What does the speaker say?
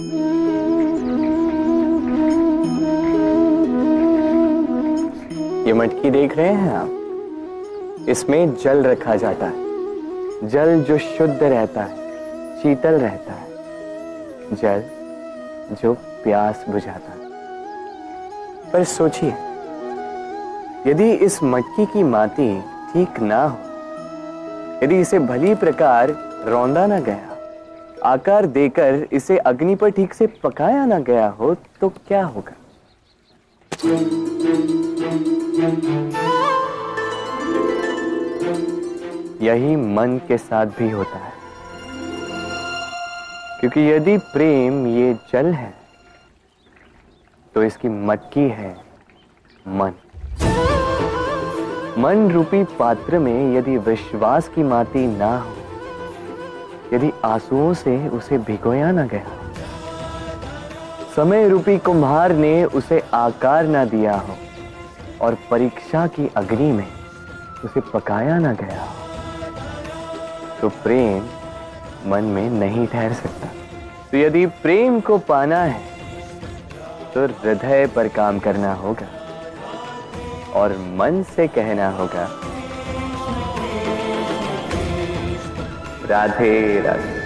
ये मटकी देख रहे हैं आप? इसमें जल रखा जाता है। जल जो शुद्ध रहता है, शीतल रहता है। जल जो प्यास बुझाता है। पर सोचिए, यदि इस मटकी की माटी ठीक ना हो, यदि इसे भली प्रकार रौंदा ना गया आकार देकर इसे अग्नि पर ठीक से पकाया ना गया हो तो क्या होगा? यही मन के साथ भी होता है। क्योंकि यदि प्रेम ये जल है तो इसकी मटकी है मन। मन रूपी पात्र में यदि विश्वास की माती ना हो यदि आंसुओं से उसे भिगोया ना गया। समय रूपी कुम्हार ने उसे आकार ना दिया हो और परीक्षा की अग्नि में उसे पकाया ना गया तो प्रेम मन में नहीं ठहर सकता। तो यदि प्रेम को पाना है तो हृदय पर काम करना होगा और मन से कहना होगा राधे राधे